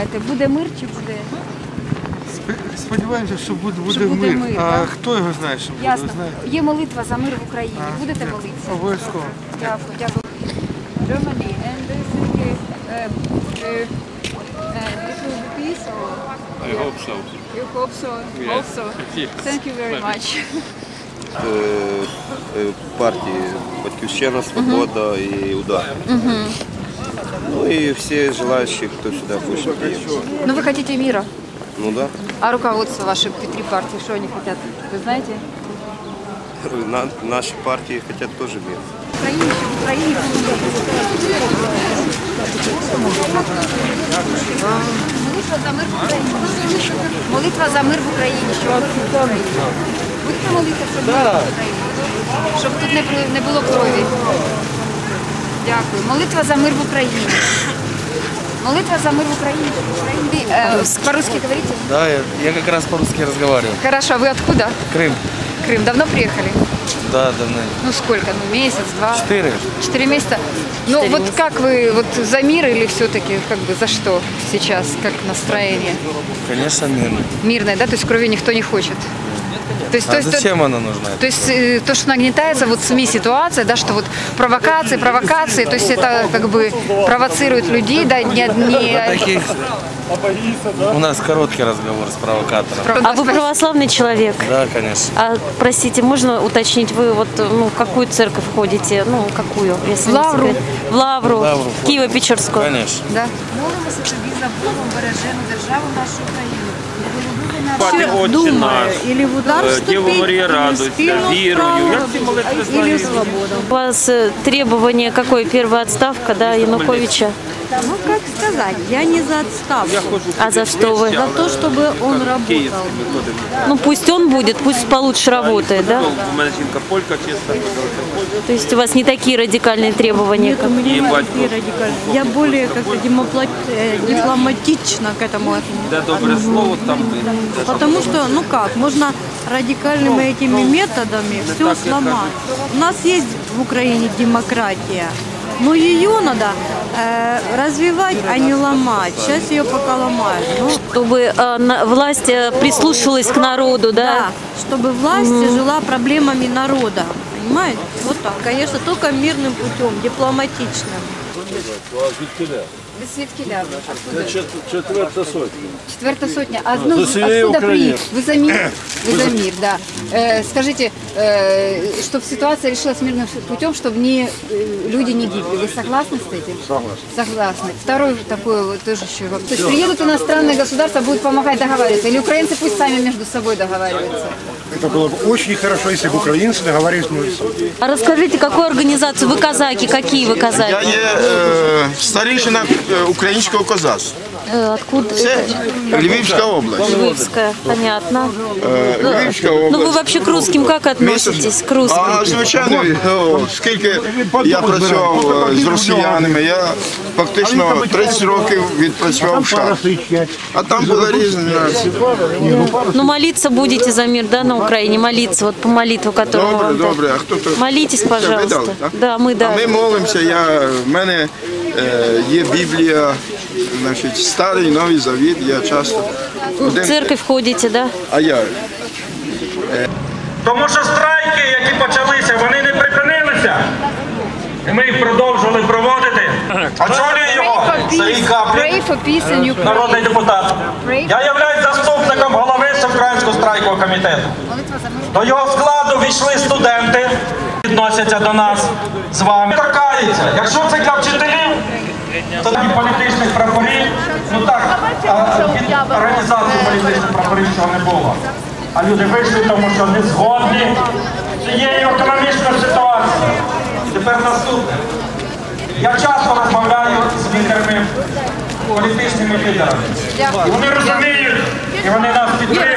Давайте, Буде мир чи буде? Сподіваємося, що буде, буде, Що буде мир. мир, а так? хто його знає, що буде? Ясно. Ви знаєте? Є молитва за мир в Україні. Будете Дякую. молитися? Обов'язково. Дякую, дякую. Germany and this is uh, uh, uh, this will be peace or I hope so. you hope so Yes. also. Yes. Thank you very much. Е, е, партії Батьківщина, Свобода і Удар. Ну і всі желаючі, хто сюди хоче приїхати. Ну вы хотите мира. Ну да. А руководство ваше Петри партии, что они хотят? Вы знаете? На, наші партії хочуть теж мир. В Украине, еще в Украине. Молитва за мир в Україні. Молитва за мир в Україні. Що в Україні. Будете молитися, щоб мир в Україні. Щоб тут не, було- не було крові. Дякую. Молитва за мир в Україні. Молитва за мир в Україні. Э, по-русски говорите? Да, я, я как раз по-русски разговариваю. Хорошо. А вы откуда? Крым. Крым. Давно приехали? Да, давно. Ну сколько? Ну месяц, два? Четыре. Четыре месяца. Ну вот как вы вот за мир или все-таки как бы за что сейчас, как настроение? Конечно, мирно. Мирное, да? То есть крови никто не хочет. То есть, то А есть, зачем она нужна? То есть э, то, что нагнетается вот в СМИ ситуация, да, что вот провокации, провокации, то есть это как бы провоцирует людей, да, не, не Таких... У нас короткий разговор с провокатором. А вы православный человек? Да, конечно. А, простите, можно уточнить, вы вот ну, в какую церковь ходите? Ну, какую? Если В Лавру. В Лавру. Лавру. Киево-Печерскую. Конечно. да. Молимося тобі за Богом бережену державу нашу Україну. Пати Отче наш, Или в удар Е, вступить, Діво Марія или в радуйся, спину вірую. вправо, Як ці молитви Или знаєте? свобода. У вас э, требование какое? Первая отставка, да, Януковича? Ну, как сказать, я не за отставку, А за что вы? за то, чтобы он работал. Ну, пусть он будет, пусть получше работает, да? У мене жінка полька чиста. То есть у вас не такие радикальные требования, Нет, как... у меня И не батько. такие радикальные. Я более как-то демопла- э, дипломатично к этому отношусь. Де добре слово, там і Потому что, ну как, можно радикальными этими методами все сломать. У нас есть в Украине демократия, но ее надо э, развивать, а не ломать. Сейчас ее пока ломают. Ну, Чтобы э, на- власть э, прислушалась к народу, да? да, чтобы власть жила проблемами народа. Понимаете? Вот так. Конечно, только мирным путем, дипломатичным. Ви звідки ляви? Четверта сотня. Четвертая сотня. А ну, всей откуда Украины. приехали? Вы за мир? Вы за мир, да. Э, скажите, э, чтобы ситуация решилась мирным путем, чтобы не, э, люди не гибли. Вы согласны с этим? Согласны. Согласны. Второй такой вот тоже еще вопрос. То есть приедут иностранные государства, будут помогать договариваться? Или украинцы пусть сами между собой договариваются? Это было бы очень хорошо, если бы украинцы договаривались между собой. А расскажите, какую организацию? Вы казаки, какие вы казаки? Я є старішина е, українського козацтва. Э, Откуда? Це Львівська область. Львивская, понятно. Е, Львівська Ну вы область. вообще к русским как относитесь? К русским? А звичайно, о, скільки я працював е, з росіянами, я фактично 30 років відпрацював в шахті. А там були різні нації. Ну молиться будете за мир, да, на Украине? Молиться, вот по молитву, которую Добре, вам дали. добре. А хто то? Молитесь, Це ви пожалуйста. дали, так? Да, мы А да. ми молимося. Я, в мене е, є Біблія, значить, старий, новий завіт, я часто. В Один, церковь ходите, да? а я Тому що страйки, які почалися, вони не припинилися. І ми їх продовжували проводити. Очолює його Сергій Каплін, народний депутат. Я являюсь заступником голови Всеукраїнського страйкового комітету. До його складу війшли студенти, відносяться до нас з вами. Торкається. Якщо це для вчителів, політичних прапорів, ну так, від організації політичних прапорів цього не було. А люди вийшли, тому що не згодні з цією економічною ситуацією. Тепер наступне. Я часто розмовляю з лідерами, політичними лідерами. І вони розуміють, і вони нас підтримують.